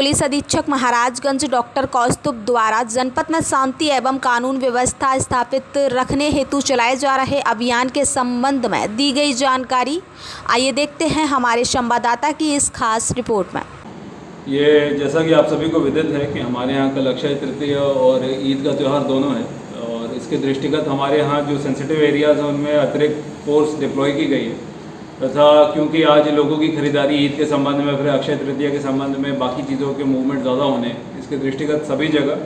Police अधीक्षक Maharajganj doctor कौस्तुभ द्वारा जनपद में शांति एवं कानून व्यवस्था स्थापित रखने हेतु चलाए जा रहे अभियान के संबंध में दी गई जानकारी। आइए देखते हैं हमारे संवाददाता की इस खास रिपोर्ट में। ये जैसा कि आप सभी को विदित है कि हमारे यहाँ कल अक्षय तृतीय और ईद का त्यौहार दोनों है और इसके दृष्टिगत हमारे यहाँ जो सेंसिटिव एरियाज़ हैं, उनमें अतिरिक्त फोर्स डिप्लॉय की गई है। तथा क्योंकि आज लोगों की खरीदारी ईद के संबंध में, फिर अक्षय तृतीया के संबंध में बाकी चीज़ों के मूवमेंट ज़्यादा होने, इसके दृष्टिगत सभी जगह,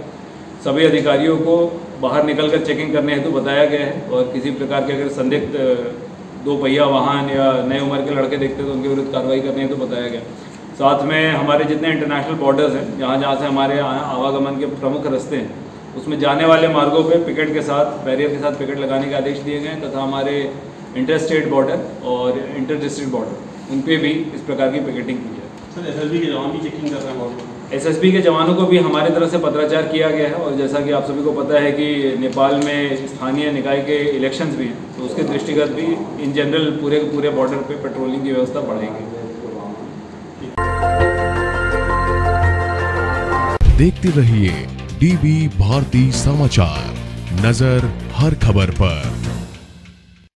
सभी अधिकारियों को बाहर निकल कर चेकिंग करने हेतु बताया गया है और किसी प्रकार के अगर संदिग्ध दो पहिया वाहन या नए उम्र के लड़के देखते तो उनके विरुद्ध कार्रवाई करने हेतु बताया गया। साथ में हमारे जितने इंटरनेशनल बॉर्डर्स हैं, जहाँ जहाँ से हमारे आवागमन के प्रमुख रास्ते हैं, उसमें जाने वाले मार्गों पे पिकेट के साथ बैरियर के साथ पिकेट लगाने के आदेश दिए गए तथा हमारे इंटर स्टेट बॉर्डर और इंटर डिस्ट्रिक्ट बॉर्डर उन पर भी इस प्रकार की पिकेटिंग की जाए सर एसएसबी के जवान भी चेकिंग कर रहे हैं एसएसबी के जवानों को भी हमारे तरफ़ से पत्राचार किया गया है और जैसा कि आप सभी को पता है कि नेपाल में स्थानीय निकाय के इलेक्शंस भी हैं तो उसके दृष्टिगत भी इन जनरल पूरे के पूरे बॉर्डर पे पेट्रोलिंग की व्यवस्था बढ़ेगी। देखते रहिए डीबी भारती समाचार नज़र हर खबर पर।